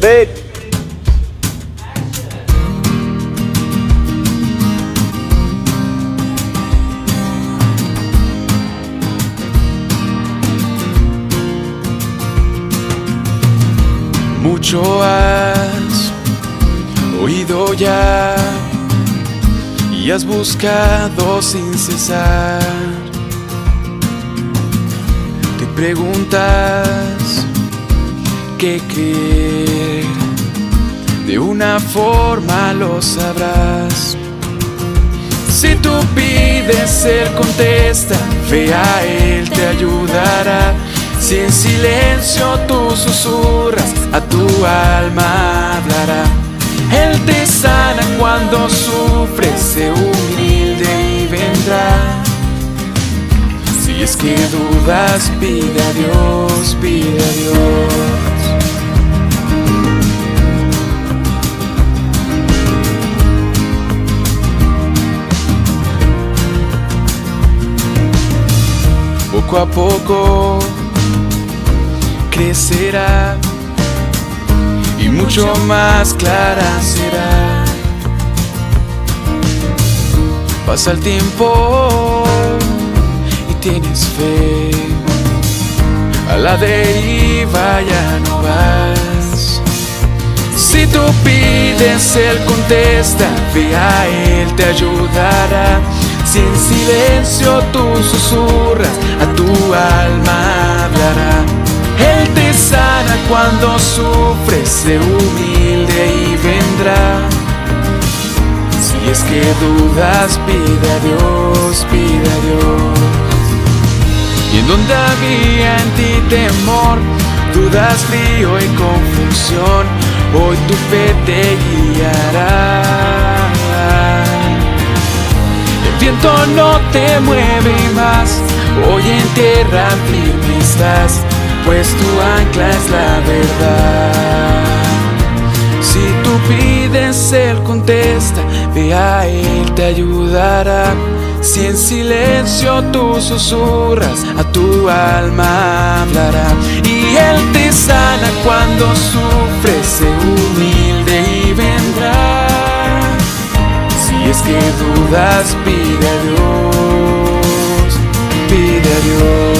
Fade. Mucho has oído ya y has buscado sin cesar. Te preguntas qué creer, de una forma lo sabrás. Si tú pides, Él contesta, fe a Él te ayudará. Si en silencio tú susurras, a tu alma hablará. Él te sana cuando sufres, se humilde y vendrá. Si es que dudas, pide a Dios, pide a Dios. Poco a poco crecerá y mucho más clara será. Pasa el tiempo y tienes fe, a la deriva ya no vas. Si tú pides, Él contesta, ve a Él te ayudará. Si en silencio tú susurras, a tu alma hablará. Él te sana cuando sufres, se humilde y vendrá. Si es que dudas, pide a Dios, pide a Dios. Y en donde había en ti temor, dudas, frío y confusión, hoy tu fe te guiará. Viento no te mueve más, hoy en tierra firme estás pues tu ancla es la verdad. Si tú pides, Él contesta, ve a Él te ayudará. Si en silencio tú susurras, a tu alma hablará. Y Él te sana cuando sufres, se humilde dudas, pide a Dios, pide a Dios.